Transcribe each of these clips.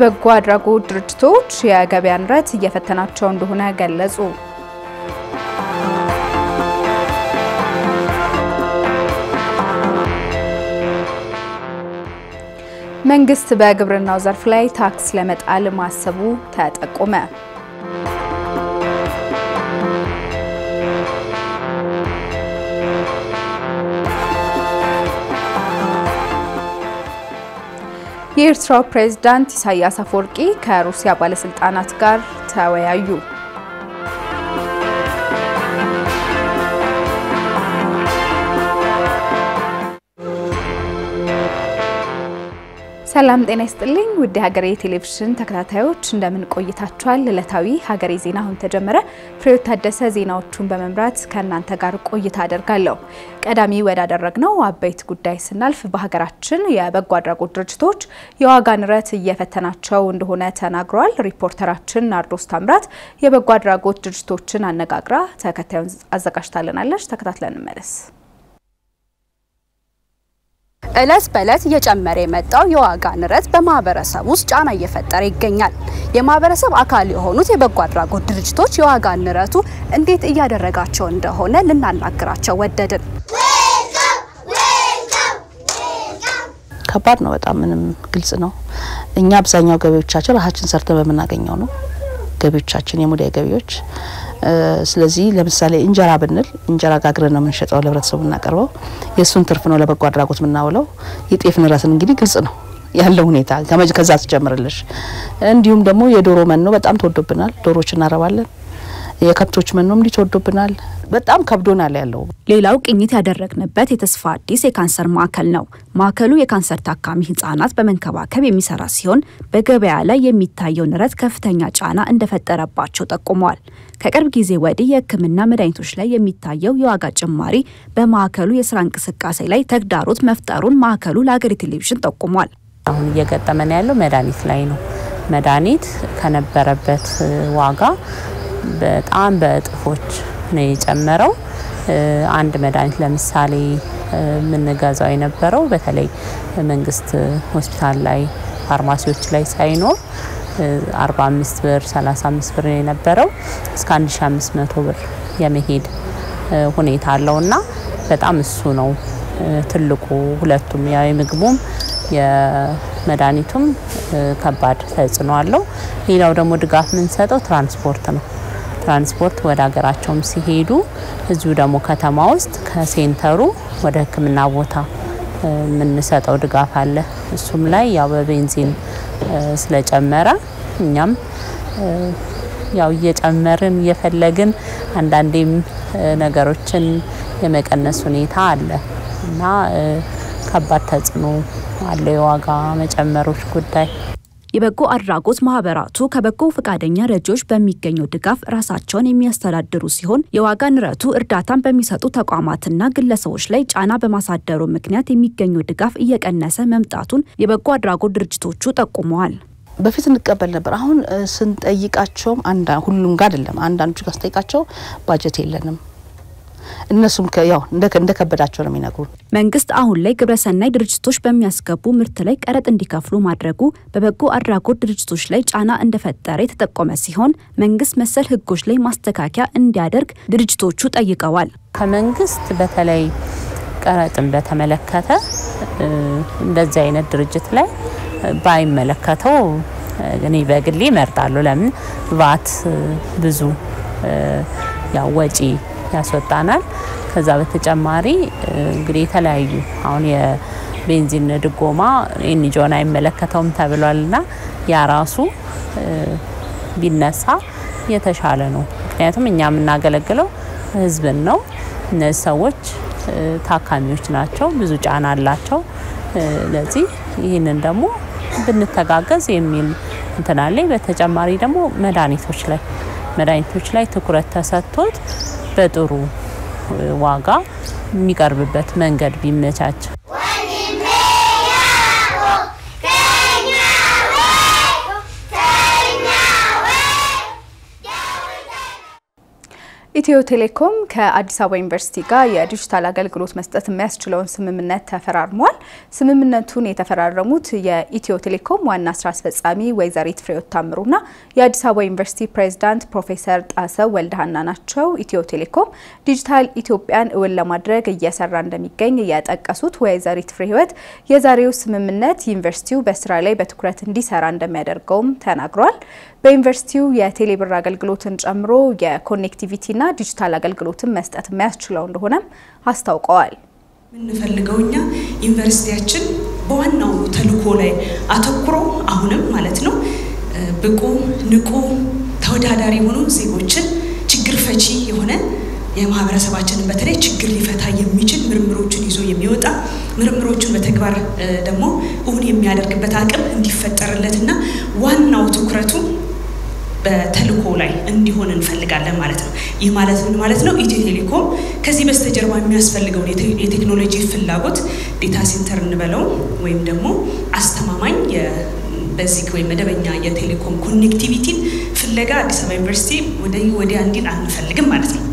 የበጎ አድራጎት ድርጅቶች የገበያ ንረት እየፈተናቸው እንደሆነ ገለጹ። መንግስት በግብርናው ዘርፍ ላይ ታክስ ለመጣል ማሰቡ ተጠቆመ። የኤርትራው ፕሬዝዳንት ኢሳያስ አፈወርቂ ከሩሲያ ባለስልጣናት ጋር ተወያዩ። ሰላም ጤና ይስጥልኝ። ውድ ሀገሬ ቴሌቪዥን ተከታታዮች እንደምን ቆይታችኋል? ዕለታዊ ሀገሬ ዜና አሁን ተጀመረ። ፍሬዎት ታደሰ ዜናዎቹን በመምራት ከእናንተ ጋር ቆይታ አደርጋለሁ። ቀዳሚ ወዳደረግነው አበይት ጉዳይ ስናልፍ በሀገራችን የበጎ አድራጎት ድርጅቶች የዋጋ ንረት እየፈተናቸው እንደሆነ ተናግረዋል። ሪፖርተራችን ናርዶስ ታምራት የበጎ አድራጎት ድርጅቶችን አነጋግራ ተከታዩን አዘጋጅታልናለች። ተከታትለን እንመለስ። እለት በእለት እየጨመረ የመጣው የዋጋ ንረት በማህበረሰብ ውስጥ ጫና እየፈጠረ ይገኛል። የማህበረሰብ አካል የሆኑት የበጎ አድራጎት ድርጅቶች የዋጋ ንረቱ እንዴት እያደረጋቸው እንደሆነ ልናናግራቸው ወደድን። ከባድ ነው በጣም ምንም ግልጽ ነው። እኛ አብዛኛው ገቢዎቻችን ራሳችን ሰርተን በምናገኘው ነው ገቢዎቻችን የሙዳይ ገቢዎች ስለዚህ ለምሳሌ እንጀራ ብንል እንጀራ ጋግረን ነው የምንሸጠው፣ ለህብረተሰቡ እናቀርበው። የእሱን ትርፍ ነው ለበጎ አድራጎት የምናውለው። የጤፍ ንረትን እንግዲህ ግልጽ ነው ያለው ሁኔታ ከዛ ትጀምርልሽ። እንዲሁም ደግሞ የዶሮ መኖ በጣም ተወዶብናል። ዶሮዎች እናረባለን። የከብቶች መኖም ተወዶብናል። በጣም ከብዶናል ያለው። ሌላው ቅኝት ያደረግንበት የተስፋ አዲስ የካንሰር ማዕከል ነው። ማዕከሉ የካንሰር ታካሚ ህጻናት በመንከባከብ የሚሰራ ሲሆን በገበያ ላይ የሚታየው ንረት ከፍተኛ ጫና እንደፈጠረባቸው ጠቁመዋል። ከቅርብ ጊዜ ወዲህ የሕክምና መድኃኒቶች ላይ የሚታየው የዋጋ ጭማሪ በማዕከሉ የስራ እንቅስቃሴ ላይ ተግዳሮት መፍጠሩን ማዕከሉ ለሀገሬ ቴሌቪዥን ጠቁሟል። አሁን እየገጠመን ያለው መድኃኒት ላይ ነው። መድኃኒት ከነበረበት ዋጋ በጣም በእጥፎች ነው የጨመረው። አንድ መድኃኒት ለምሳሌ የምንገዛው የነበረው በተለይ መንግስት ሆስፒታል ላይ ፋርማሲዎች ላይ ሳይኖር 45 ብር 35 ብር የነበረው እስከ 1500 ብር የመሄድ ሁኔታ አለውና በጣም እሱ ነው ትልቁ። ሁለቱም ያው የምግቡም የመድኃኒቱም ከባድ ተጽዕኖ አለው። ሌላው ደግሞ ድጋፍ የምንሰጠው ትራንስፖርት ነው። ትራንስፖርት ወደ ሀገራቸውም ሲሄዱ እዚሁ ደግሞ ከተማ ውስጥ ከሴንተሩ ወደ ሕክምና ቦታ የምንሰጠው ድጋፍ አለ። እሱም ላይ ያው በቤንዚን ስለጨመረ እኛም ያው እየጨመርን እየፈለግን አንዳንዴም ነገሮችን የመቀነስ ሁኔታ አለ እና ከባድ ተጽዕኖ አለ የዋጋ መጨመሮች ጉዳይ። የበጎ አድራጎት ማህበራቱ ከበጎ ፈቃደኛ ረጂዎች በሚገኘው ድጋፍ ራሳቸውን የሚያስተዳድሩ ሲሆን የዋጋ ንረቱ እርዳታን በሚሰጡ ተቋማትና ግለሰቦች ላይ ጫና በማሳደሩ ምክንያት የሚገኘው ድጋፍ እየቀነሰ መምጣቱን የበጎ አድራጎት ድርጅቶቹ ጠቁመዋል። በፊት እንቀበል ነበር። አሁን ስንጠይቃቸውም ሁሉም ጋር አይደለም፣ አንዳንዶቹ ጋር ስንጠይቃቸው ባጀት የለንም እነሱም ያው እንደ ከበዳቸው ነው የሚነግሩን። መንግስት አሁን ላይ ግብረሰናይ ድርጅቶች በሚያስገቡ ምርት ላይ ቀረጥ እንዲከፍሉ ማድረጉ በበጎ አድራጎት ድርጅቶች ላይ ጫና እንደፈጠረ የተጠቆመ ሲሆን መንግስት መሰል ህጎች ላይ ማስተካከያ እንዲያደርግ ድርጅቶቹ ጠይቀዋል። ከመንግስት በተለይ ቀረጥን በተመለከተ እንደዚህ አይነት ድርጅት ላይ ባይመለከተው እኔ በግሌ እመርጣለሁ። ለምን ቫት ብዙ ያው ወጪ ያስወጣናል። ከዛ በተጨማሪ እንግዲህ የተለያዩ አሁን የቤንዚን ድጎማ NGO ን አይመለከተውም ተብሏልና ያ ራሱ ቢነሳ የተሻለ ነው። ምክንያቱም እኛ የምናገለግለው ህዝብን ነው። እነዚህ ሰዎች ታካሚዎች ናቸው፣ ብዙ ጫና አላቸው። ለዚህ ይህንን ደግሞ ብንተጋገዝ የሚል እንትን በተጨማሪ ደግሞ መድኃኒቶች ላይ መድኃኒቶች ላይ ትኩረት ተሰጥቶት በጥሩ ዋጋ የሚቀርብበት መንገድ ቢመቻች። ኢትዮ ቴሌኮም ከአዲስ አበባ ዩኒቨርሲቲ ጋር የዲጂታል አገልግሎት መስጠት የሚያስችለውን ስምምነት ተፈራርሟል። ስምምነቱን የተፈራረሙት የኢትዮ ቴሌኮም ዋና ስራ አስፈጻሚ ወይዘሪት ፍሬሕይወት ታምሩና የአዲስ አበባ ዩኒቨርሲቲ ፕሬዝዳንት ፕሮፌሰር ጣሰው ወልደሃና ናቸው። ኢትዮ ቴሌኮም ዲጂታል ኢትዮጵያን እውን ለማድረግ እየሰራ እንደሚገኝ የጠቀሱት ወይዘሪት ፍሬሕይወት የዛሬው ስምምነት ዩኒቨርሲቲው በስራ ላይ በትኩረት እንዲሰራ እንደሚያደርገውም ተናግሯል። በዩኒቨርሲቲው የቴሌብር አገልግሎትን ጨምሮ የኮኔክቲቪቲና ዲጂታል አገልግሎትን መስጠት የሚያስችለው እንደሆነም አስታውቀዋል። የምንፈልገው እኛ ዩኒቨርሲቲያችን በዋናው ተልዕኮ ላይ አተኩሮ አሁንም ማለት ነው ብቁ፣ ንቁ፣ ተወዳዳሪ የሆኑ ዜጎችን ችግር ፈቺ የሆነ የማህበረሰባችንን በተለይ ችግር ሊፈታ የሚችል ምርምሮችን ይዞ የሚወጣ ምርምሮችን በተግባር ደግሞ እውን የሚያደርግበት አቅም እንዲፈጠርለትና ዋናው ትኩረቱ በተልዕኮ ላይ እንዲሆን እንፈልጋለን ማለት ነው። ይህ ማለት ምን ማለት ነው? ኢትዮ ቴሌኮም ከዚህ በስተጀርባ የሚያስፈልገውን የቴክኖሎጂ ፍላጎት data center እንበለው ወይም ደግሞ አስተማማኝ በዚህ ወይም መደበኛ የቴሌኮም connectivity ን ፍለጋ አዲስ አበባ ዩኒቨርሲቲ ወዲያ እንዲል አንፈልግም ማለት ነው።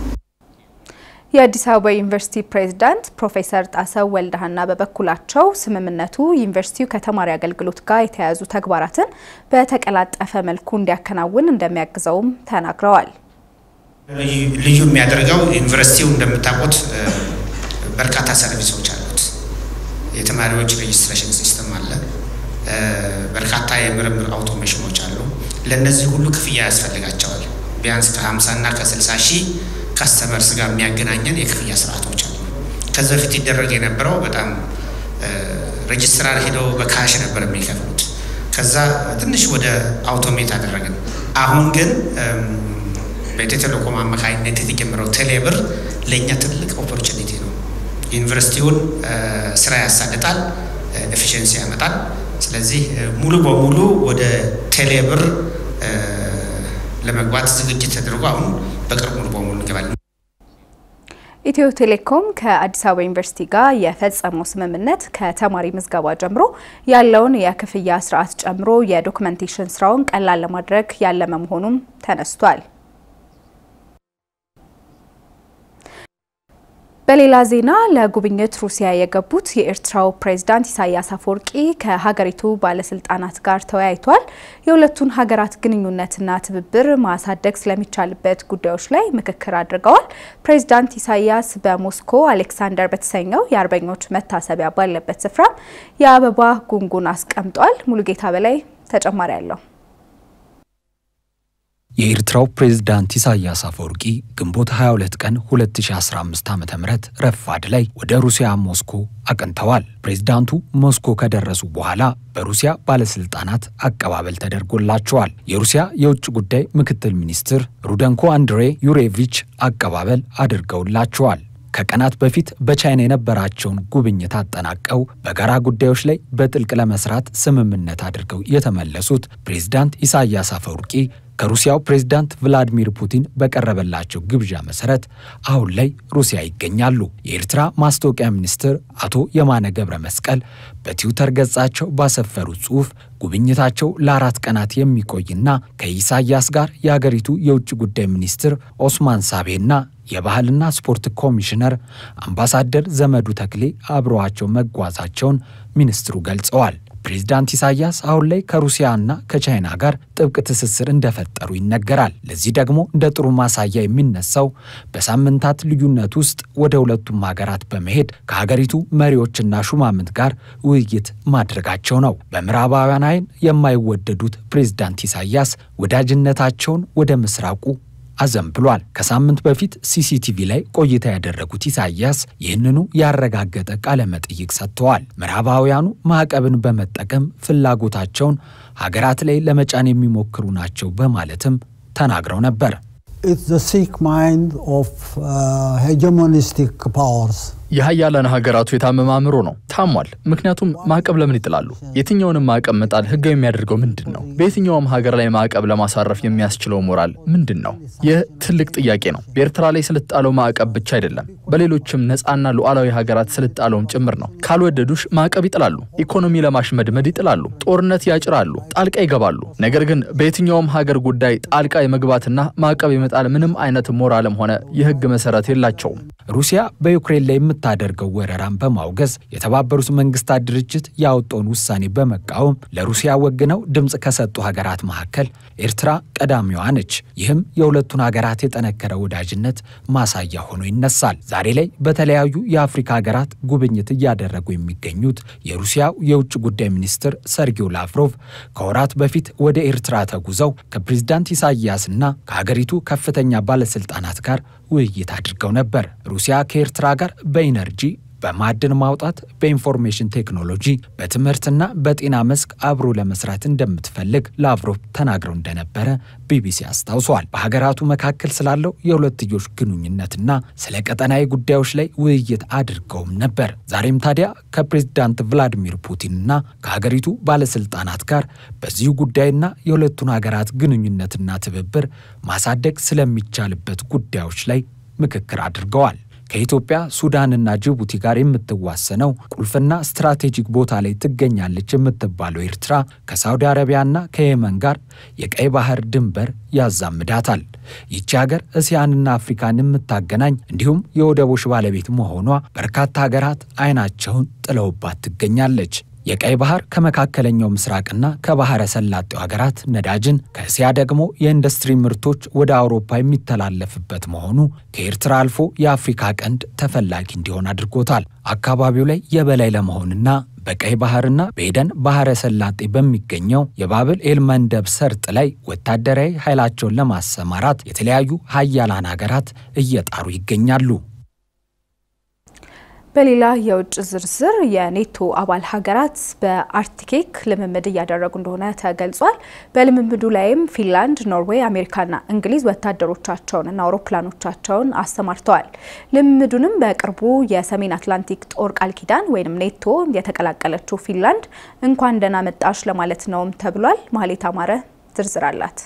የአዲስ አበባ ዩኒቨርሲቲ ፕሬዝዳንት ፕሮፌሰር ጣሰው ወልደሃና በበኩላቸው ስምምነቱ ዩኒቨርሲቲው ከተማሪ አገልግሎት ጋር የተያያዙ ተግባራትን በተቀላጠፈ መልኩ እንዲያከናውን እንደሚያግዘውም ተናግረዋል። ልዩ የሚያደርገው ዩኒቨርሲቲው እንደምታውቁት በርካታ service ኦች አሉት። የተማሪዎች registration system አለ። በርካታ የምርምር automation ኦች አሉ። ለእነዚህ ሁሉ ክፍያ ያስፈልጋቸዋል። ቢያንስ ከ50 እና ከ60 ሺህ customers ጋር የሚያገናኘን የክፍያ ስርዓቶች አሉ። ከዚ በፊት ይደረግ የነበረው በጣም ሬጅስትራር ሄደው በ cash ነበር የሚከፍሉት። ከዛ ትንሽ ወደ automate አደረግን። አሁን ግን በኢትዮ ቴሌኮም አማካኝነት የተጀመረው ቴሌብር ለእኛ ትልቅ opportunity ነው። ዩኒቨርሲቲውን ስራ ያሳልጣል፣ efficiency ያመጣል። ስለዚህ ሙሉ በሙሉ ወደ ቴሌብር ለመግባት ዝግጅት ተደርጎ አሁን በቅርብ ሙሉ በሙሉ እንገባለን። ኢትዮ ቴሌኮም ከአዲስ አበባ ዩኒቨርሲቲ ጋር የፈጸመው ስምምነት ከተማሪ ምዝገባ ጀምሮ ያለውን የክፍያ ስርዓት ጨምሮ የ documentation ስራውን ቀላል ለማድረግ ያለመ መሆኑም ተነስቷል። በሌላ ዜና ለጉብኝት ሩሲያ የገቡት የኤርትራው ፕሬዝዳንት ኢሳያስ አፈወርቂ ከሀገሪቱ ባለስልጣናት ጋር ተወያይቷል። የሁለቱን ሀገራት ግንኙነትና ትብብር ማሳደግ ስለሚቻልበት ጉዳዮች ላይ ምክክር አድርገዋል። ፕሬዝዳንት ኢሳያስ በሞስኮ አሌክሳንደር በተሰኘው የአርበኞች መታሰቢያ ባለበት ስፍራ የአበባ ጉንጉን አስቀምጧል። ሙሉጌታ በላይ ተጨማሪ አለው። የኤርትራው ፕሬዝዳንት ኢሳያስ አፈወርቂ ግንቦት 22 ቀን 2015 ዓ ም ረፋድ ላይ ወደ ሩሲያ ሞስኮ አቅንተዋል። ፕሬዝዳንቱ ሞስኮ ከደረሱ በኋላ በሩሲያ ባለስልጣናት አቀባበል ተደርጎላቸዋል። የሩሲያ የውጭ ጉዳይ ምክትል ሚኒስትር ሩደንኮ አንድሬ ዩሬቪች አቀባበል አድርገውላቸዋል። ከቀናት በፊት በቻይና የነበራቸውን ጉብኝት አጠናቀው በጋራ ጉዳዮች ላይ በጥልቅ ለመስራት ስምምነት አድርገው የተመለሱት ፕሬዝዳንት ኢሳያስ አፈወርቂ ከሩሲያው ፕሬዝዳንት ቭላዲሚር ፑቲን በቀረበላቸው ግብዣ መሰረት አሁን ላይ ሩሲያ ይገኛሉ። የኤርትራ ማስታወቂያ ሚኒስትር አቶ የማነ ገብረ መስቀል በትዊተር ገጻቸው ባሰፈሩት ጽሑፍ ጉብኝታቸው ለአራት ቀናት የሚቆይና ከኢሳያስ ጋር የአገሪቱ የውጭ ጉዳይ ሚኒስትር ኦስማን ሳቤና የባህልና ስፖርት ኮሚሽነር አምባሳደር ዘመዱ ተክሌ አብረዋቸው መጓዛቸውን ሚኒስትሩ ገልጸዋል። ፕሬዝዳንት ኢሳያስ አሁን ላይ ከሩሲያና ከቻይና ጋር ጥብቅ ትስስር እንደፈጠሩ ይነገራል። ለዚህ ደግሞ እንደ ጥሩ ማሳያ የሚነሳው በሳምንታት ልዩነት ውስጥ ወደ ሁለቱም ሀገራት በመሄድ ከሀገሪቱ መሪዎችና ሹማምንት ጋር ውይይት ማድረጋቸው ነው። በምዕራባውያን ዓይን የማይወደዱት ፕሬዝዳንት ኢሳያስ ወዳጅነታቸውን ወደ ምስራቁ አዘንብሏል። ከሳምንት በፊት ሲሲቲቪ ላይ ቆይታ ያደረጉት ኢሳያስ ይህንኑ ያረጋገጠ ቃለ መጠይቅ ሰጥተዋል። ምዕራባውያኑ ማዕቀብን በመጠቀም ፍላጎታቸውን ሀገራት ላይ ለመጫን የሚሞክሩ ናቸው በማለትም ተናግረው ነበር። It's the sick mind powers. የሀያላን ሀገራቱ የታመመ አእምሮ ነው። ታሟል። ምክንያቱም ማዕቀብ ለምን ይጥላሉ? የትኛውንም ማዕቀብ መጣል ህጋዊ የሚያደርገው ምንድን ነው? በየትኛውም ሀገር ላይ ማዕቀብ ለማሳረፍ የሚያስችለው ሞራል ምንድን ነው? ይህ ትልቅ ጥያቄ ነው። በኤርትራ ላይ ስለጣለው ማዕቀብ ብቻ አይደለም፣ በሌሎችም ነፃና ሉዓላዊ ሀገራት ስለጣለውም ጭምር ነው። ካልወደዱሽ ማዕቀብ ይጥላሉ። ኢኮኖሚ ለማሽመድመድ ይጥላሉ። ጦርነት ያጭራሉ፣ ጣልቃ ይገባሉ። ነገር ግን በየትኛውም ሀገር ጉዳይ ጣልቃ የመግባትና ማዕቀብ የመጣል ምንም አይነት ሞራልም ሆነ የህግ መሰረት የላቸውም። ሩሲያ በዩክሬን ላይ የምታደርገው ወረራን በማውገዝ የተባበሩት መንግስታት ድርጅት ያወጣውን ውሳኔ በመቃወም ለሩሲያ ወግነው ድምፅ ከሰጡ ሀገራት መካከል ኤርትራ ቀዳሚዋ ነች። ይህም የሁለቱን ሀገራት የጠነከረ ወዳጅነት ማሳያ ሆኖ ይነሳል። ዛሬ ላይ በተለያዩ የአፍሪካ ሀገራት ጉብኝት እያደረጉ የሚገኙት የሩሲያው የውጭ ጉዳይ ሚኒስትር ሰርጌው ላቭሮቭ ከወራት በፊት ወደ ኤርትራ ተጉዘው ከፕሬዝዳንት ኢሳያስና ከሀገሪቱ ከፍተኛ ባለስልጣናት ጋር ውይይት አድርገው ነበር። ሩሲያ ከኤርትራ ጋር በኢነርጂ በማዕድን ማውጣት፣ በኢንፎርሜሽን ቴክኖሎጂ፣ በትምህርትና በጤና መስክ አብሮ ለመስራት እንደምትፈልግ ላቭሮቭ ተናግረው እንደነበረ ቢቢሲ አስታውሷል። በሀገራቱ መካከል ስላለው የሁለትዮሽ ግንኙነትና ስለ ቀጠናዊ ጉዳዮች ላይ ውይይት አድርገውም ነበር። ዛሬም ታዲያ ከፕሬዝዳንት ቭላዲሚር ፑቲንና ከሀገሪቱ ባለስልጣናት ጋር በዚሁ ጉዳይና የሁለቱን ሀገራት ግንኙነትና ትብብር ማሳደግ ስለሚቻልበት ጉዳዮች ላይ ምክክር አድርገዋል። ከኢትዮጵያ ሱዳንና ጅቡቲ ጋር የምትዋሰነው ቁልፍና ስትራቴጂክ ቦታ ላይ ትገኛለች የምትባለው ኤርትራ ከሳውዲ አረቢያና ከየመን ጋር የቀይ ባህር ድንበር ያዛምዳታል። ይቺ ሀገር እስያንና አፍሪካን የምታገናኝ እንዲሁም የወደቦች ባለቤት መሆኗ በርካታ ሀገራት አይናቸውን ጥለውባት ትገኛለች። የቀይ ባህር ከመካከለኛው ምስራቅና ከባህረ ሰላጤው ሀገራት ነዳጅን ከእስያ ደግሞ የኢንዱስትሪ ምርቶች ወደ አውሮፓ የሚተላለፍበት መሆኑ ከኤርትራ አልፎ የአፍሪካ ቀንድ ተፈላጊ እንዲሆን አድርጎታል። አካባቢው ላይ የበላይ ለመሆንና በቀይ ባህርና በኤደን ባህረ ሰላጤ በሚገኘው የባብል ኤልመንደብ ሰርጥ ላይ ወታደራዊ ኃይላቸውን ለማሰማራት የተለያዩ ሀያላን ሀገራት እየጣሩ ይገኛሉ። በሌላ የውጭ ዝርዝር የኔቶ አባል ሀገራት በአርክቲክ ልምምድ እያደረጉ እንደሆነ ተገልጿል። በልምምዱ ላይም ፊንላንድ፣ ኖርዌይ፣ አሜሪካና እንግሊዝ ወታደሮቻቸውንና አውሮፕላኖቻቸውን አሰማርተዋል። ልምምዱንም በቅርቡ የሰሜን አትላንቲክ ጦር ቃል ኪዳን ወይም ኔቶ የተቀላቀለችው ፊንላንድ እንኳን ደህና መጣሽ ለማለት ነውም ተብሏል። ማህሌት አማረ ዝርዝር አላት።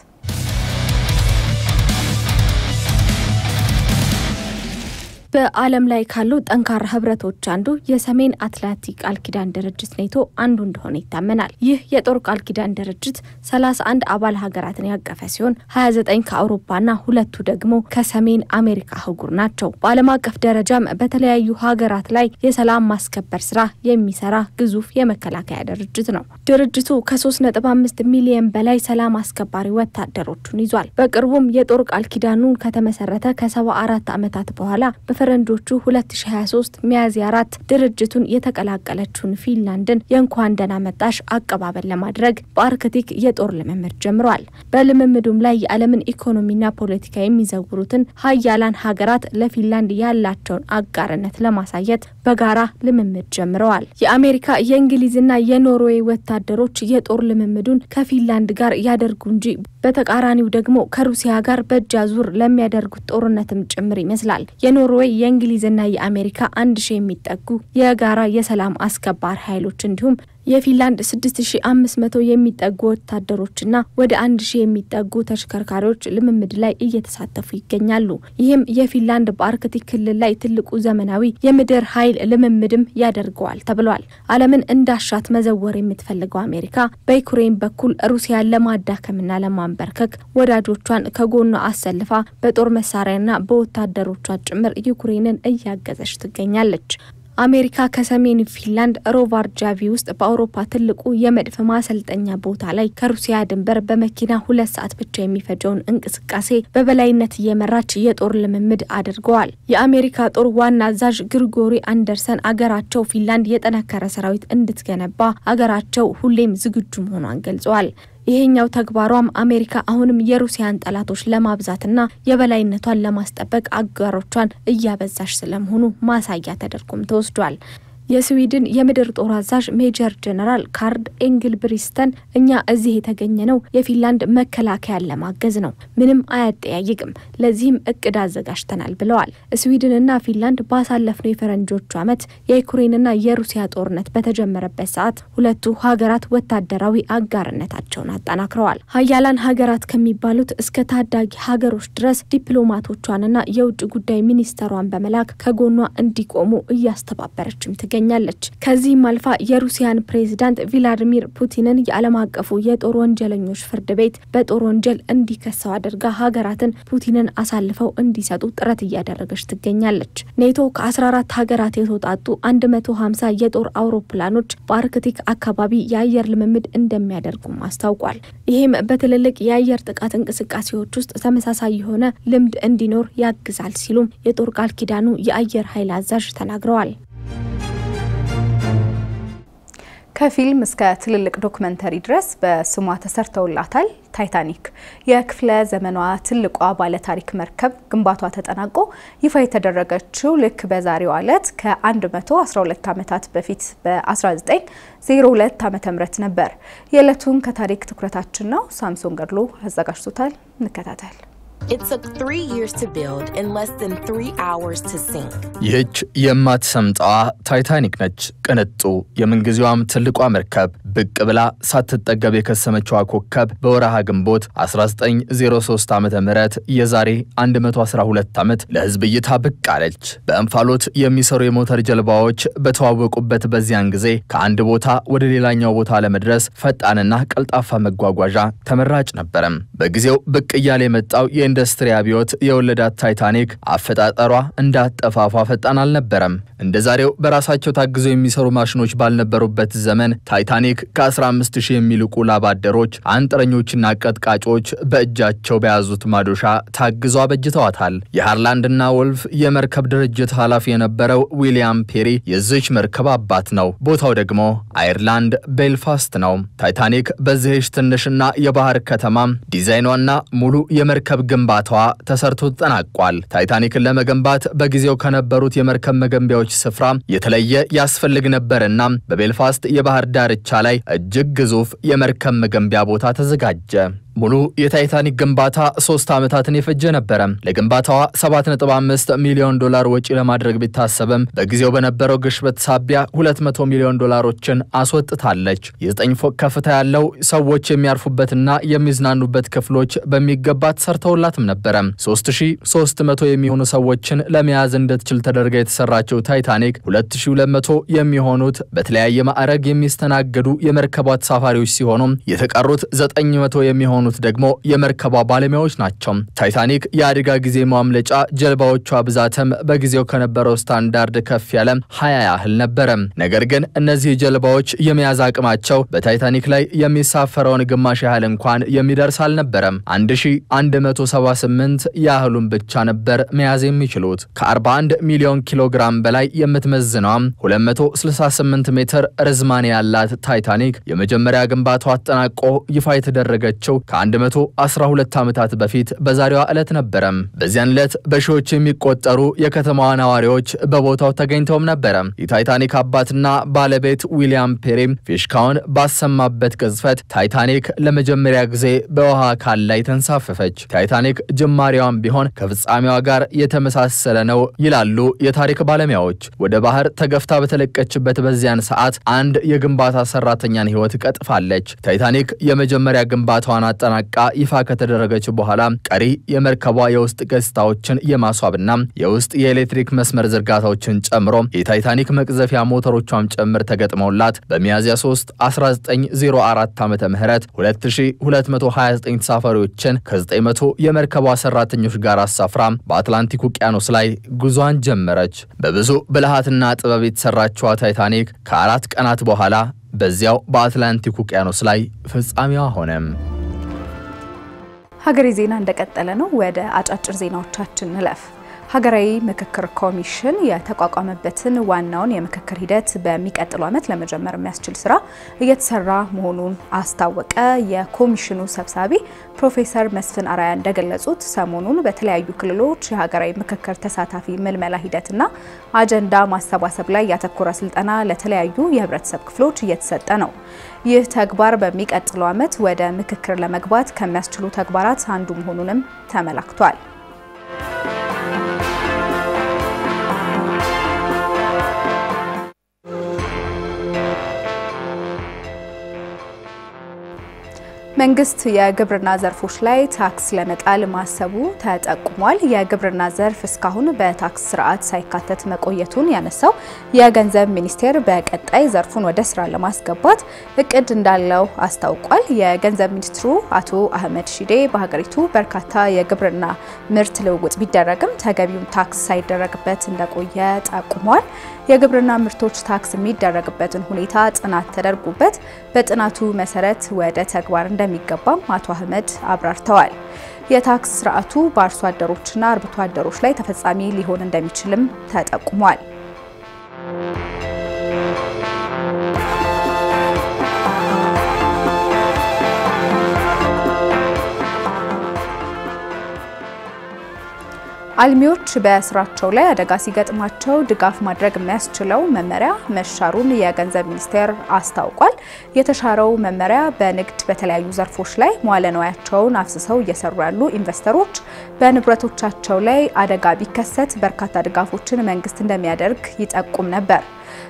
በዓለም ላይ ካሉ ጠንካራ ህብረቶች አንዱ የሰሜን አትላንቲክ ቃል ኪዳን ድርጅት ኔቶ አንዱ እንደሆነ ይታመናል። ይህ የጦር ቃል ኪዳን ድርጅት 31 አባል ሀገራትን ያቀፈ ሲሆን 29 ከአውሮፓና ሁለቱ ደግሞ ከሰሜን አሜሪካ አህጉር ናቸው። በዓለም አቀፍ ደረጃም በተለያዩ ሀገራት ላይ የሰላም ማስከበር ስራ የሚሰራ ግዙፍ የመከላከያ ድርጅት ነው። ድርጅቱ ከ3.5 ሚሊዮን በላይ ሰላም አስከባሪ ወታደሮቹን ይዟል። በቅርቡም የጦር ቃል ኪዳኑን ከተመሰረተ ከ74 ዓመታት በኋላ በፈረንጆቹ 2023 ሚያዝያ አራት ድርጅቱን የተቀላቀለችውን ፊንላንድን የእንኳን ደህና መጣሽ አቀባበል ለማድረግ በአርክቲክ የጦር ልምምድ ጀምረዋል። በልምምዱም ላይ የዓለምን ኢኮኖሚና ፖለቲካ የሚዘውሩትን ሀያላን ሀገራት ለፊንላንድ ያላቸውን አጋርነት ለማሳየት በጋራ ልምምድ ጀምረዋል። የአሜሪካ የእንግሊዝና የኖርዌይ ወታደሮች የጦር ልምምዱን ከፊንላንድ ጋር ያደርጉ እንጂ በተቃራኒው ደግሞ ከሩሲያ ጋር በእጅ አዙር ለሚያደርጉት ጦርነትም ጭምር ይመስላል። የኖርዌይ የእንግሊዝና የአሜሪካ አንድ ሺህ የሚጠጉ የጋራ የሰላም አስከባሪ ኃይሎች እንዲሁም የፊንላንድ 6500 የሚጠጉ ወታደሮችና ወደ 1000 የሚጠጉ ተሽከርካሪዎች ልምምድ ላይ እየተሳተፉ ይገኛሉ። ይህም የፊንላንድ በአርክቲክ ክልል ላይ ትልቁ ዘመናዊ የምድር ኃይል ልምምድም ያደርገዋል ተብሏል። ዓለምን እንዳሻት መዘወር የምትፈልገው አሜሪካ በዩክሬን በኩል ሩሲያን ለማዳከምና ለማንበርከክ ወዳጆቿን ከጎኗ አሰልፋ በጦር መሳሪያና በወታደሮቿ ጭምር ዩክሬንን እያገዘች ትገኛለች። አሜሪካ ከሰሜን ፊንላንድ ሮቫርጃቪ ውስጥ በአውሮፓ ትልቁ የመድፍ ማሰልጠኛ ቦታ ላይ ከሩሲያ ድንበር በመኪና ሁለት ሰዓት ብቻ የሚፈጀውን እንቅስቃሴ በበላይነት እየመራች የጦር ልምምድ አድርገዋል። የአሜሪካ ጦር ዋና አዛዥ ግሪጎሪ አንደርሰን አገራቸው ፊንላንድ የጠነከረ ሰራዊት እንድትገነባ አገራቸው ሁሌም ዝግጁ መሆኗን ገልጸዋል። ይሄኛው ተግባሯም አሜሪካ አሁንም የሩሲያን ጠላቶች ለማብዛትና የበላይነቷን ለማስጠበቅ አጋሮቿን እያበዛች ስለመሆኑ ማሳያ ተደርጎም ተወስዷል። የስዊድን የምድር ጦር አዛዥ ሜጀር ጀነራል ካርድ ኤንግል ብሪስተን እኛ እዚህ የተገኘነው የፊንላንድ መከላከያን ለማገዝ ነው፣ ምንም አያጠያይቅም። ለዚህም እቅድ አዘጋጅተናል ብለዋል። ስዊድንና ፊንላንድ ባሳለፍነው የፈረንጆቹ ዓመት የዩክሬንና የሩሲያ ጦርነት በተጀመረበት ሰዓት ሁለቱ ሀገራት ወታደራዊ አጋርነታቸውን አጠናክረዋል። ሀያላን ሀገራት ከሚባሉት እስከ ታዳጊ ሀገሮች ድረስ ዲፕሎማቶቿንና የውጭ ጉዳይ ሚኒስተሯን በመላክ ከጎኗ እንዲቆሙ እያስተባበረችም ትገኛለች። ከዚህም አልፋ የሩሲያን ፕሬዚዳንት ቪላዲሚር ፑቲንን የዓለም አቀፉ የጦር ወንጀለኞች ፍርድ ቤት በጦር ወንጀል እንዲከሰው አድርጋ ሀገራትን ፑቲንን አሳልፈው እንዲሰጡ ጥረት እያደረገች ትገኛለች። ኔቶ ከ14 ሀገራት የተውጣጡ 150 የጦር አውሮፕላኖች በአርክቲክ አካባቢ የአየር ልምምድ እንደሚያደርጉም አስታውቋል። ይህም በትልልቅ የአየር ጥቃት እንቅስቃሴዎች ውስጥ ተመሳሳይ የሆነ ልምድ እንዲኖር ያግዛል ሲሉም የጦር ቃል ኪዳኑ የአየር ኃይል አዛዥ ተናግረዋል። ከፊልም እስከ ትልልቅ ዶክመንተሪ ድረስ በስሟ ተሰርተውላታል። ታይታኒክ የክፍለ ዘመኗ ትልቋ ባለታሪክ መርከብ ግንባቷ ተጠናቆ ይፋ የተደረገችው ልክ በዛሬው ዕለት ከ112 ዓመታት በፊት በ1902 ዓ.ም ነበር። የዕለቱን ከታሪክ ትኩረታችን ነው። ሳምሶን ገድሎ አዘጋጅቶታል። እንከታተል። It took three years to build and less than three hours to sink. ይህች የማትሰምጠዋ ታይታኒክ ነች። ቅንጡ የምንጊዜዋም ትልቋ መርከብ ብቅ ብላ ሳትጠገብ የከሰመችዋ ኮከብ በወረሃ ግንቦት 1903 ዓ ም የዛሬ 112 ዓመት ለሕዝብ እይታ ብቅ አለች። በእንፋሎት የሚሰሩ የሞተር ጀልባዎች በተዋወቁበት በዚያን ጊዜ ከአንድ ቦታ ወደ ሌላኛው ቦታ ለመድረስ ፈጣንና ቀልጣፋ መጓጓዣ ተመራጭ ነበረም። በጊዜው ብቅ እያለ የመጣው የኢንዱስትሪ አብዮት የወለዳት ታይታኒክ አፈጣጠሯ እንዳጠፋፏ ፈጣን አልነበረም። እንደ ዛሬው በራሳቸው ታግዘው የሚሰሩ ማሽኖች ባልነበሩበት ዘመን ታይታኒክ ከ15000 የሚልቁ ላብአደሮች፣ አንጥረኞችና ቀጥቃጮች በእጃቸው በያዙት ማዶሻ ታግዘው አበጅተዋታል። የሃርላንድና ወልፍ የመርከብ ድርጅት ኃላፊ የነበረው ዊሊያም ፔሪ የዚች መርከብ አባት ነው። ቦታው ደግሞ አይርላንድ ቤልፋስት ነው። ታይታኒክ በዚህች ትንሽና የባህር ከተማ ዲዛይኗና ሙሉ የመርከብ ግንባታዋ ተሰርቶ ተጠናቋል። ታይታኒክን ለመገንባት በጊዜው ከነበሩት የመርከብ መገንቢያዎች ስፍራ የተለየ ያስፈልግ ነበርና በቤልፋስት የባህር ዳርቻ ላይ እጅግ ግዙፍ የመርከብ መገንቢያ ቦታ ተዘጋጀ። ሙሉ የታይታኒክ ግንባታ ሶስት ዓመታትን የፈጀ ነበረ። ለግንባታዋ 7.5 ሚሊዮን ዶላር ወጪ ለማድረግ ቢታሰብም በጊዜው በነበረው ግሽበት ሳቢያ 200 ሚሊዮን ዶላሮችን አስወጥታለች። የዘጠኝ ፎቅ ከፍታ ያለው ሰዎች የሚያርፉበትና የሚዝናኑበት ክፍሎች በሚገባ ተሰርተውላትም ነበረ። 3300 የሚሆኑ ሰዎችን ለመያዝ እንድትችል ተደርጋ የተሰራችው ታይታኒክ 2200 የሚሆኑት በተለያየ ማዕረግ የሚስተናገዱ የመርከቧ ተሳፋሪዎች ሲሆኑ የተቀሩት 900 የሚሆኑት ደግሞ የመርከቧ ባለሙያዎች ናቸው። ታይታኒክ የአደጋ ጊዜ ማምለጫ ጀልባዎቿ ብዛትም በጊዜው ከነበረው ስታንዳርድ ከፍ ያለ 20 ያህል ነበረ። ነገር ግን እነዚህ ጀልባዎች የመያዝ አቅማቸው በታይታኒክ ላይ የሚሳፈረውን ግማሽ ያህል እንኳን የሚደርስ አልነበረም። 1178 ያህሉን ብቻ ነበር መያዝ የሚችሉት። ከ41 ሚሊዮን ኪሎ ግራም በላይ የምትመዝነዋ 268 ሜትር ርዝማኔ ያላት ታይታኒክ የመጀመሪያ ግንባታው አጠናቆ ይፋ የተደረገችው ከ112 ዓመታት በፊት በዛሬዋ ዕለት ነበረም። በዚያን ዕለት በሺዎች የሚቆጠሩ የከተማዋ ነዋሪዎች በቦታው ተገኝተውም ነበረ። የታይታኒክ አባትና ባለቤት ዊሊያም ፔሪም ፊሽካውን ባሰማበት ቅጽበት ታይታኒክ ለመጀመሪያ ጊዜ በውሃ አካል ላይ ተንሳፈፈች። ታይታኒክ ጅማሬዋም ቢሆን ከፍጻሜዋ ጋር የተመሳሰለ ነው ይላሉ የታሪክ ባለሙያዎች። ወደ ባህር ተገፍታ በተለቀችበት በዚያን ሰዓት አንድ የግንባታ ሰራተኛን ሕይወት ቀጥፋለች። ታይታኒክ የመጀመሪያ ግንባታዋን አጠናቃ ይፋ ከተደረገች በኋላ ቀሪ የመርከቧ የውስጥ ገጽታዎችን የማስዋብና የውስጥ የኤሌክትሪክ መስመር ዝርጋታዎችን ጨምሮ የታይታኒክ መቅዘፊያ ሞተሮቿም ጭምር ተገጥመውላት በሚያዝያ 3 1904 ዓመተ ምህረት 2229 ተሳፋሪዎችን ከ900 የመርከቧ ሰራተኞች ጋር አሳፍራ በአትላንቲክ ውቅያኖስ ላይ ጉዟን ጀመረች። በብዙ ብልሃትና ጥበብ የተሰራችዋ ታይታኒክ ከአራት ቀናት በኋላ በዚያው በአትላንቲክ ውቅያኖስ ላይ ፍጻሜዋ ሆነም። ሀገሬ ዜና እንደቀጠለ ነው። ወደ አጫጭር ዜናዎቻችን እንለፍ። ሀገራዊ ምክክር ኮሚሽን የተቋቋመበትን ዋናውን የምክክር ሂደት በሚቀጥለው ዓመት ለመጀመር የሚያስችል ስራ እየተሰራ መሆኑን አስታወቀ። የኮሚሽኑ ሰብሳቢ ፕሮፌሰር መስፍን አራያ እንደገለጹት ሰሞኑን በተለያዩ ክልሎች የሀገራዊ ምክክር ተሳታፊ ምልመላ ሂደትና አጀንዳ ማሰባሰብ ላይ ያተኮረ ስልጠና ለተለያዩ የህብረተሰብ ክፍሎች እየተሰጠ ነው። ይህ ተግባር በሚቀጥለው ዓመት ወደ ምክክር ለመግባት ከሚያስችሉ ተግባራት አንዱ መሆኑንም ተመላክቷል። Thank you. መንግስት የግብርና ዘርፎች ላይ ታክስ ለመጣል ማሰቡ ተጠቁሟል። የግብርና ዘርፍ እስካሁን በታክስ ስርዓት ሳይካተት መቆየቱን ያነሳው የገንዘብ ሚኒስቴር በቀጣይ ዘርፉን ወደ ስራ ለማስገባት እቅድ እንዳለው አስታውቋል። የገንዘብ ሚኒስትሩ አቶ አህመድ ሺዴ በሀገሪቱ በርካታ የግብርና ምርት ልውውጥ ቢደረግም ተገቢውን ታክስ ሳይደረግበት እንደቆየ ጠቁሟል። የግብርና ምርቶች ታክስ የሚደረግበትን ሁኔታ ጥናት ተደርጎበት በጥናቱ መሰረት ወደ ተግባር እንደሚገባም አቶ አህመድ አብራርተዋል። የታክስ ስርዓቱ በአርሶ አደሮችና አርብቶ አደሮች ላይ ተፈጻሚ ሊሆን እንደሚችልም ተጠቁሟል። አልሚዎች በስራቸው ላይ አደጋ ሲገጥማቸው ድጋፍ ማድረግ የሚያስችለው መመሪያ መሻሩን የገንዘብ ሚኒስቴር አስታውቋል። የተሻረው መመሪያ በንግድ በተለያዩ ዘርፎች ላይ መዋለ ንዋያቸውን አፍስሰው እየሰሩ ያሉ ኢንቨስተሮች በንብረቶቻቸው ላይ አደጋ ቢከሰት በርካታ ድጋፎችን መንግስት እንደሚያደርግ ይጠቁም ነበር።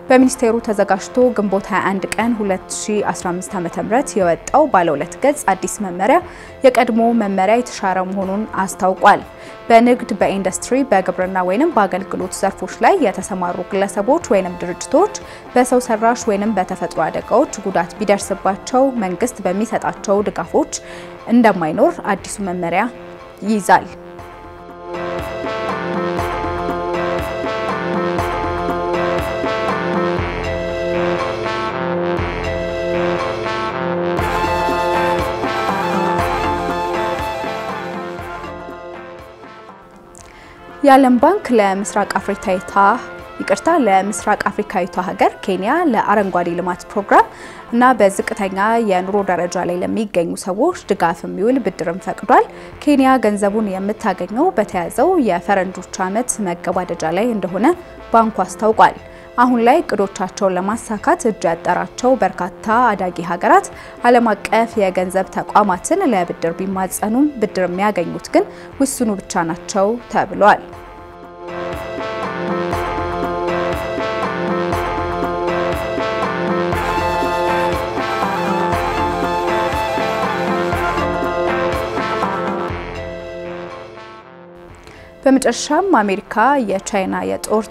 በሚኒስቴሩ ተዘጋጅቶ ግንቦት 21 ቀን 2015 ዓ.ም የወጣው ባለ ሁለት ገጽ አዲስ መመሪያ የቀድሞ መመሪያ የተሻረ መሆኑን አስታውቋል። በንግድ፣ በኢንዱስትሪ፣ በግብርና ወይም በአገልግሎት ዘርፎች ላይ የተሰማሩ ግለሰቦች ወይም ድርጅቶች በሰው ሰራሽ ወይም በተፈጥሮ አደጋዎች ጉዳት ቢደርስባቸው መንግስት በሚሰጣቸው ድጋፎች እንደማይኖር አዲሱ መመሪያ ይይዛል። የዓለም ባንክ ለምስራቅ አፍሪካዊቷ ይቅርታ ለምስራቅ አፍሪካዊቷ ሀገር ኬንያ ለአረንጓዴ ልማት ፕሮግራም እና በዝቅተኛ የኑሮ ደረጃ ላይ ለሚገኙ ሰዎች ድጋፍ የሚውል ብድርም ፈቅዷል። ኬንያ ገንዘቡን የምታገኘው በተያዘው የፈረንጆች ዓመት መገባደጃ ላይ እንደሆነ ባንኩ አስታውቋል። አሁን ላይ እቅዶቻቸውን ለማሳካት እጅ ያጠራቸው በርካታ አዳጊ ሀገራት ዓለም አቀፍ የገንዘብ ተቋማትን ለብድር ቢማጸኑም ብድር የሚያገኙት ግን ውስኑ ብቻ ናቸው ተብሏል። በመጨረሻም አሜሪካ የቻይና የጦር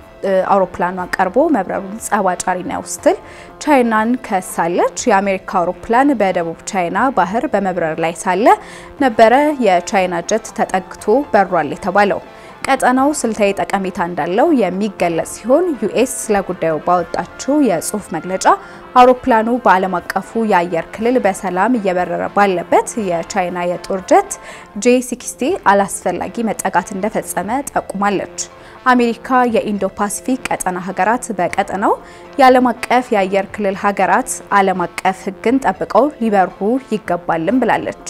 አውሮፕላኗ ቀርቦ መብረሩን ጸብ አጫሪ ነው ስትል ቻይናን ከሳለች። የአሜሪካ አውሮፕላን በደቡብ ቻይና ባህር በመብረር ላይ ሳለ ነበረ የቻይና ጀት ተጠግቶ በሯል የተባለው። ቀጠናው ስልታዊ ጠቀሜታ እንዳለው የሚገለጽ ሲሆን ዩኤስ ለጉዳዩ ባወጣችው የጽሁፍ መግለጫ አውሮፕላኑ በዓለም አቀፉ የአየር ክልል በሰላም እየበረረ ባለበት የቻይና የጦር ጀት ጄ ሲክስቲ አላስፈላጊ መጠጋት እንደፈጸመ ጠቁማለች። አሜሪካ የኢንዶ ፓሲፊክ ቀጠና ሀገራት በቀጠናው የዓለም አቀፍ የአየር ክልል ሀገራት ዓለም አቀፍ ሕግን ጠብቀው ሊበሩ ይገባልም ብላለች።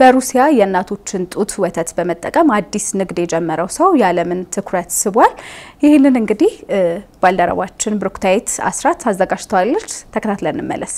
በሩሲያ የእናቶችን ጡት ወተት በመጠቀም አዲስ ንግድ የጀመረው ሰው የዓለምን ትኩረት ስቧል። ይህንን እንግዲህ ባልደረባችን ብሩክታይት አስራት አዘጋጅተዋለች። ተከታትለን እንመለስ።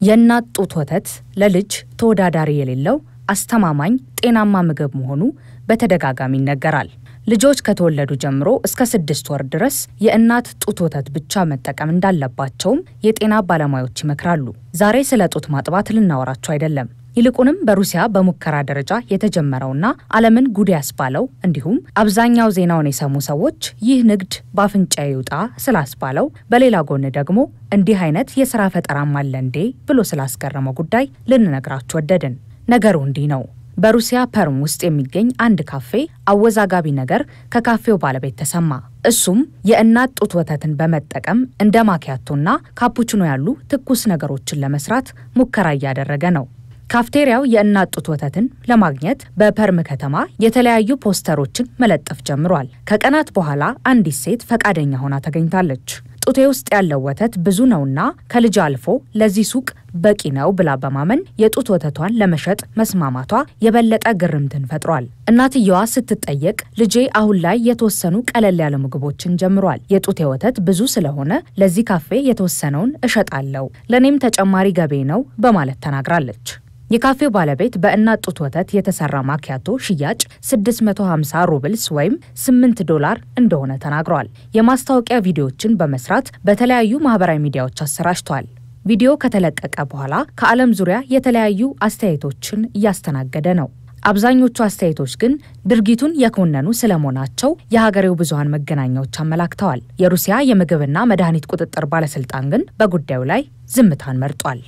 የእናት ጡት ወተት ለልጅ ተወዳዳሪ የሌለው አስተማማኝ ጤናማ ምግብ መሆኑ በተደጋጋሚ ይነገራል። ልጆች ከተወለዱ ጀምሮ እስከ ስድስት ወር ድረስ የእናት ጡት ወተት ብቻ መጠቀም እንዳለባቸውም የጤና ባለሙያዎች ይመክራሉ። ዛሬ ስለ ጡት ማጥባት ልናወራቸው አይደለም። ይልቁንም በሩሲያ በሙከራ ደረጃ የተጀመረውና ዓለምን ጉድ ያስባለው እንዲሁም አብዛኛው ዜናውን የሰሙ ሰዎች ይህ ንግድ በአፍንጫ ይውጣ ስላስባለው፣ በሌላ ጎን ደግሞ እንዲህ አይነት የስራ ፈጠራም አለ እንዴ ብሎ ስላስገረመው ጉዳይ ልንነግራችሁ ወደድን። ነገሩ እንዲህ ነው። በሩሲያ ፐርም ውስጥ የሚገኝ አንድ ካፌ አወዛጋቢ ነገር ከካፌው ባለቤት ተሰማ። እሱም የእናት ጡት ወተትን በመጠቀም እንደ ማኪያቶና ካፑችኖ ያሉ ትኩስ ነገሮችን ለመስራት ሙከራ እያደረገ ነው። ካፍቴሪያው የእናት ጡት ወተትን ለማግኘት በፐርም ከተማ የተለያዩ ፖስተሮችን መለጠፍ ጀምሯል። ከቀናት በኋላ አንዲት ሴት ፈቃደኛ ሆና ተገኝታለች። ጡቴ ውስጥ ያለው ወተት ብዙ ነውና ከልጅ አልፎ ለዚህ ሱቅ በቂ ነው ብላ በማመን የጡት ወተቷን ለመሸጥ መስማማቷ የበለጠ ግርምትን ፈጥሯል። እናትየዋ ስትጠየቅ ልጄ አሁን ላይ የተወሰኑ ቀለል ያለ ምግቦችን ጀምሯል። የጡቴ ወተት ብዙ ስለሆነ ለዚህ ካፌ የተወሰነውን እሸጣለሁ፣ ለእኔም ተጨማሪ ገቢ ነው በማለት ተናግራለች። የካፌው ባለቤት በእናት ጡት ወተት የተሰራ ማኪያቶ ሽያጭ 650 ሩብልስ ወይም 8 ዶላር እንደሆነ ተናግረዋል። የማስታወቂያ ቪዲዮዎችን በመስራት በተለያዩ ማህበራዊ ሚዲያዎች አሰራጭተዋል። ቪዲዮ ከተለቀቀ በኋላ ከዓለም ዙሪያ የተለያዩ አስተያየቶችን እያስተናገደ ነው። አብዛኞቹ አስተያየቶች ግን ድርጊቱን የኮነኑ ስለመሆናቸው የሀገሬው ብዙሃን መገናኛዎች አመላክተዋል። የሩሲያ የምግብና መድኃኒት ቁጥጥር ባለስልጣን ግን በጉዳዩ ላይ ዝምታን መርጧል።